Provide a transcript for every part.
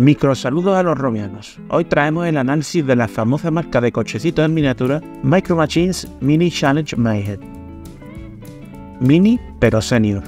Microsaludos a los romianos. Hoy traemos el análisis de la famosa marca de cochecitos en miniatura Micro Machines Mini Challenge Mayhead. Mini, pero senior.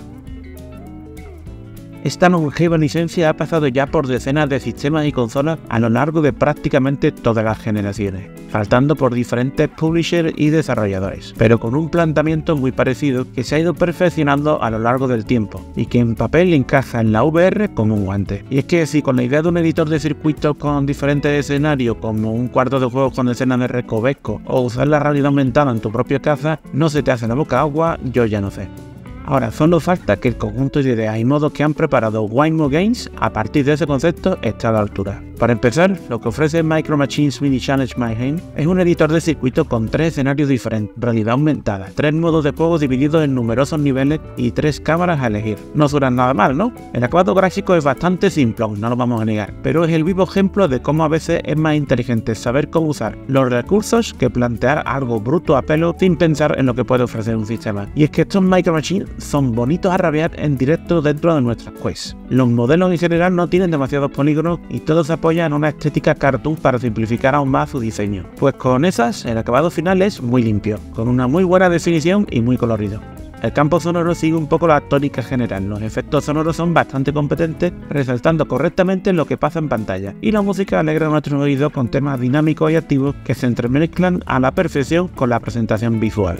Esta longeva licencia ha pasado ya por decenas de sistemas y consolas a lo largo de prácticamente todas las generaciones, faltando por diferentes publishers y desarrolladores, pero con un planteamiento muy parecido que se ha ido perfeccionando a lo largo del tiempo y que en papel encaja en la VR como un guante. Y es que si con la idea de un editor de circuitos con diferentes escenarios como un cuarto de juego con escenas de recovesco o usar la realidad aumentada en tu propia casa no se te hace la boca agua, yo ya no sé. Ahora, solo falta que el conjunto de ideas y modos que han preparado Waymo Games a partir de ese concepto esté a la altura. Para empezar, lo que ofrece Micro Machines Mini Challenge Mayhem es un editor de circuito con tres escenarios diferentes, realidad aumentada, tres modos de juego divididos en numerosos niveles y tres cámaras a elegir. No suena nada mal, ¿no? El acabado gráfico es bastante simple, no lo vamos a negar, pero es el vivo ejemplo de cómo a veces es más inteligente saber cómo usar los recursos que plantear algo bruto a pelo sin pensar en lo que puede ofrecer un sistema. Y es que estos Micro Machines son bonitos a rabiar en directo dentro de nuestras quests. Los modelos en general no tienen demasiados polígonos y todo se en una estética cartoon para simplificar aún más su diseño. Pues con esas, el acabado final es muy limpio, con una muy buena definición y muy colorido. El campo sonoro sigue un poco la tónica general, los efectos sonoros son bastante competentes, resaltando correctamente lo que pasa en pantalla, y la música alegra nuestro oído con temas dinámicos y activos que se entremezclan a la perfección con la presentación visual.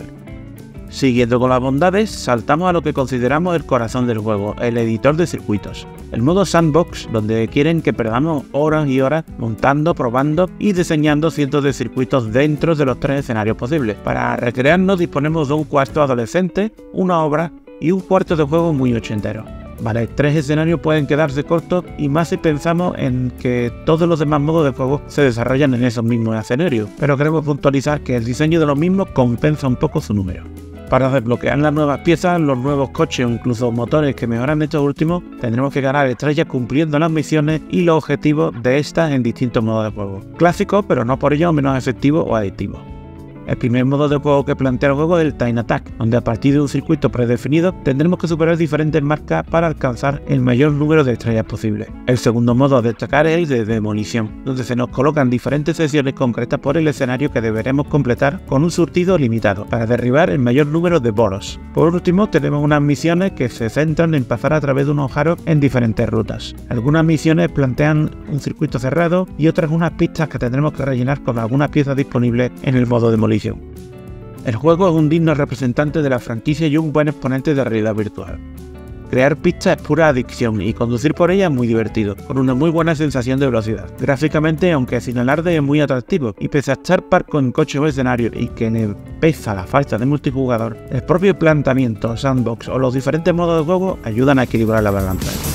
Siguiendo con las bondades, saltamos a lo que consideramos el corazón del juego, el editor de circuitos. El modo sandbox, donde quieren que perdamos horas y horas montando, probando y diseñando cientos de circuitos dentro de los tres escenarios posibles. Para recrearnos disponemos de un cuarto adolescente, una obra y un cuarto de juego muy ochentero. Vale, tres escenarios pueden quedarse cortos y más si pensamos en que todos los demás modos de juego se desarrollan en esos mismos escenarios, pero queremos puntualizar que el diseño de los mismos compensa un poco su número. Para desbloquear las nuevas piezas, los nuevos coches o incluso motores que mejoran estos últimos, tendremos que ganar estrellas cumpliendo las misiones y los objetivos de estas en distintos modos de juego. Clásico, pero no por ello menos efectivo o adictivo. El primer modo de juego que plantea el juego es el Time Attack, donde a partir de un circuito predefinido tendremos que superar diferentes marcas para alcanzar el mayor número de estrellas posible. El segundo modo a destacar es el de demolición, donde se nos colocan diferentes sesiones concretas por el escenario que deberemos completar con un surtido limitado para derribar el mayor número de boros. Por último, tenemos unas misiones que se centran en pasar a través de unos jaros en diferentes rutas. Algunas misiones plantean un circuito cerrado y otras unas pistas que tendremos que rellenar con algunas piezas disponibles en el modo demolición el juego es un digno representante de la franquicia y un buen exponente de realidad virtual. Crear pistas es pura adicción y conducir por ellas es muy divertido, con una muy buena sensación de velocidad. Gráficamente, aunque sin alarde, es muy atractivo, y pese a estar parco en coche o escenario y que le pesa la falta de multijugador, el propio planteamiento, sandbox o los diferentes modos de juego ayudan a equilibrar la balanza.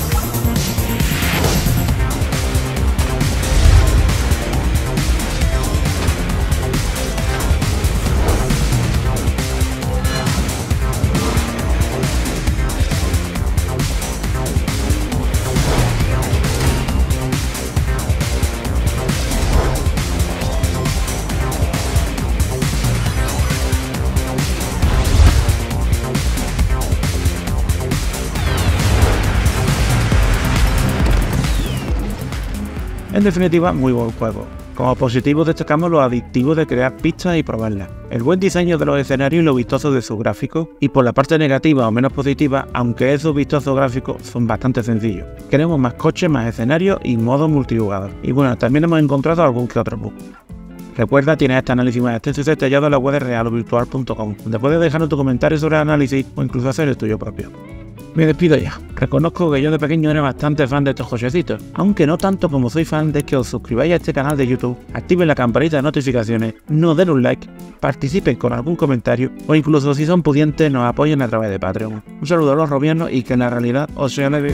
En definitiva, muy buen juego. Como positivo destacamos lo adictivo de crear pistas y probarlas, el buen diseño de los escenarios y lo vistoso de sus gráficos, y por la parte negativa o menos positiva, aunque esos vistosos gráficos son bastante sencillos. Queremos más coches, más escenarios y modo multijugador. Y bueno, también hemos encontrado algún que otro bug. Recuerda, tienes este análisis más extenso y detallado en la web de realovirtual.com, donde puedes dejarnos tu comentario sobre el análisis o incluso hacer el tuyo propio. Me despido ya. Reconozco que yo de pequeño era bastante fan de estos cochecitos, aunque no tanto como soy fan de que os suscribáis a este canal de YouTube, activen la campanita de notificaciones, no den un like, participen con algún comentario o incluso si son pudientes nos apoyen a través de Patreon. Un saludo a los robianos y que en la realidad os sea leve.